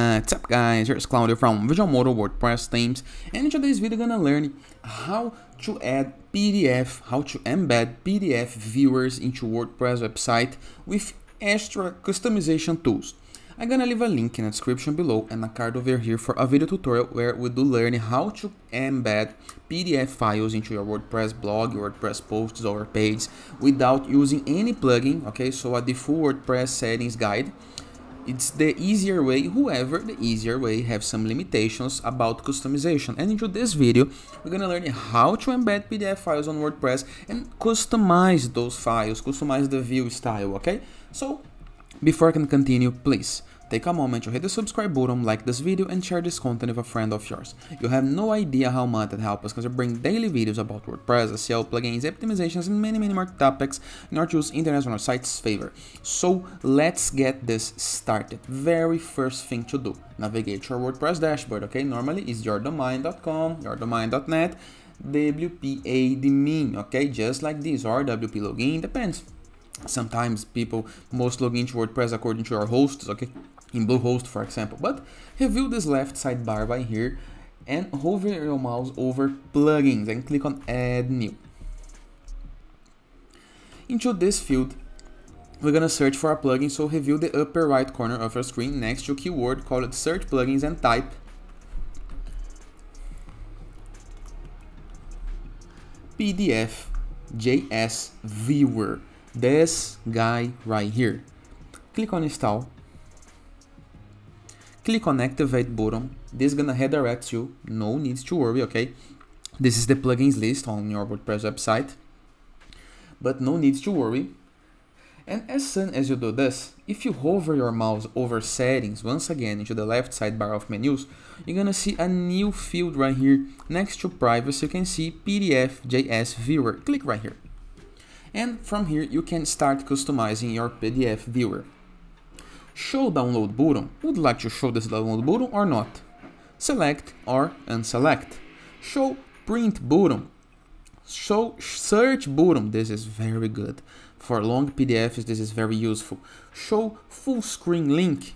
what's up guys, here's Claudio from Visualmodo WordPress themes and in today's video gonna learn how to add PDF, how to embed PDF viewers into WordPress website with extra customization tools. I'm gonna leave a link in the description below and a card over here for a video tutorial where we do learn how to embed PDF files into your WordPress blog, WordPress posts or page without using any plugin, okay? So a default WordPress settings guide it's the easier way, whoever, the easier way have some limitations about customization. And into this video, we're gonna learn how to embed PDF files on WordPress and customize those files, customize the view style, okay? So, before I can continue, please Take a moment to hit the subscribe button, like this video and share this content with a friend of yours. You have no idea how much it helps us because I bring daily videos about WordPress, SEO, plugins, optimizations and many many more topics in order to use internet on our site's favor. So let's get this started. Very first thing to do, navigate your WordPress dashboard, okay? Normally it's yourdomain.com, yourdomain.net, WP admin, okay? Just like this, or WP login, depends. Sometimes people most log into WordPress according to your hosts, okay? In Bluehost for example. But review this left sidebar by here and hover your mouse over plugins and click on add new. Into this field, we're gonna search for a plugin, so review the upper right corner of your screen next to keyword called search plugins and type PDF JS Viewer. This guy right here. Click on install click on activate button. This is gonna redirect you. No needs to worry okay? This is the plugins list on your WordPress website. But no needs to worry. And as soon as you do this if you hover your mouse over settings once again into the left sidebar of menus you're gonna see a new field right here next to privacy. You can see PDF JS viewer. Click right here. And from here you can start customizing your PDF viewer Show download button. Would like to show this download button or not? Select or unselect. Show print button. Show search button. This is very good. For long PDFs, this is very useful. Show full screen link.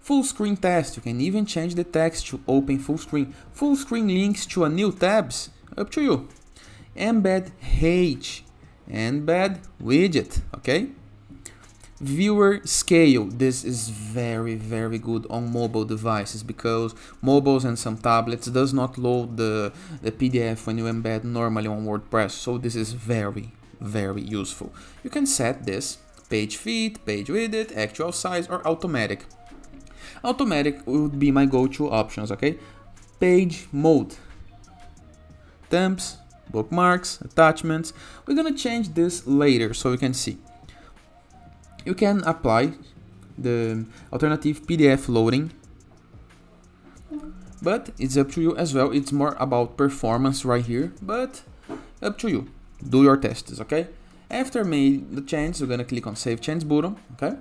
Full screen test. You can even change the text to open full screen. Full screen links to a new tabs. Up to you. Embed H. Embed widget. Okay? Viewer scale, this is very very good on mobile devices because mobiles and some tablets does not load the, the PDF when you embed normally on WordPress so this is very very useful. You can set this page fit, page width, actual size or automatic. Automatic would be my go-to options, okay? Page mode, thumbs, bookmarks, attachments. We're gonna change this later so you can see you can apply the alternative PDF loading but it's up to you as well. It's more about performance right here but up to you. Do your tests okay? After made the change we're gonna click on save change button okay?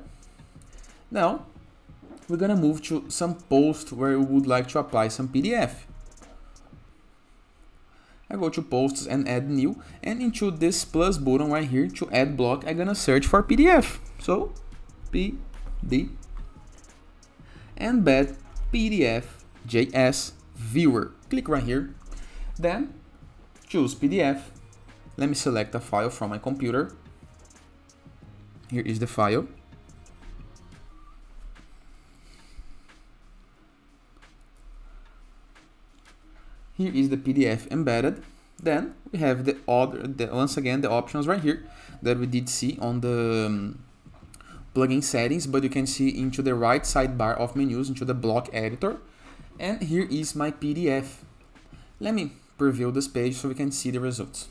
Now we're gonna move to some post where we would like to apply some PDF I go to posts and add new and into this plus button right here to add block I'm gonna search for PDF so pd embed PDF JS viewer. Click right here. Then choose PDF let me select a file from my computer. Here is the file. Here is the PDF embedded. Then we have the other, the, once again, the options right here that we did see on the um, plugin settings, but you can see into the right sidebar of menus into the block editor. And here is my PDF. Let me preview this page so we can see the results.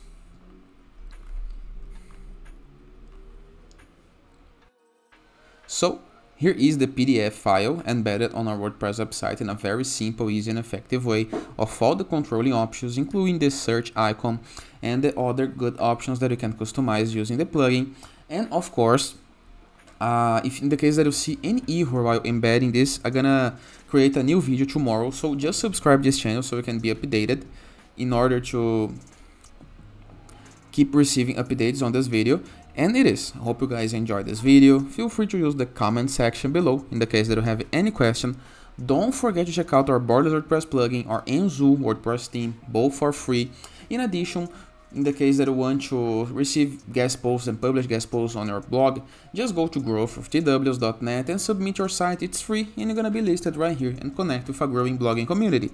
So here is the PDF file embedded on our WordPress website in a very simple, easy and effective way of all the controlling options, including the search icon and the other good options that you can customize using the plugin. And of course, uh, if in the case that you see any error while embedding this, I'm gonna create a new video tomorrow. So just subscribe this channel so you can be updated in order to keep receiving updates on this video and it is. Hope you guys enjoyed this video. Feel free to use the comment section below in the case that you have any question Don't forget to check out our Borderless WordPress plugin, our Enzu WordPress theme, both for free. In addition, in the case that you want to receive guest posts and publish guest posts on your blog, just go to growthofthew's.net and submit your site. It's free and you're gonna be listed right here and connect with a growing blogging community.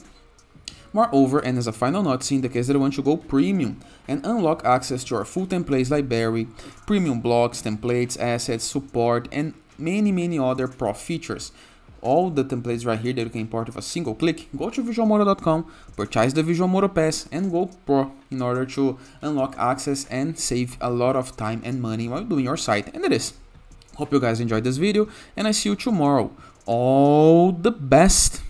Moreover, and as a final note, in the case that you want to go premium and unlock access to our full templates library, premium blogs, templates, assets, support, and many, many other pro features. All the templates right here that you can import with a single click, go to visualmodo.com, purchase the Visualmodo Pass, and go pro in order to unlock access and save a lot of time and money while doing your site. And it is. Hope you guys enjoyed this video, and I see you tomorrow. All the best!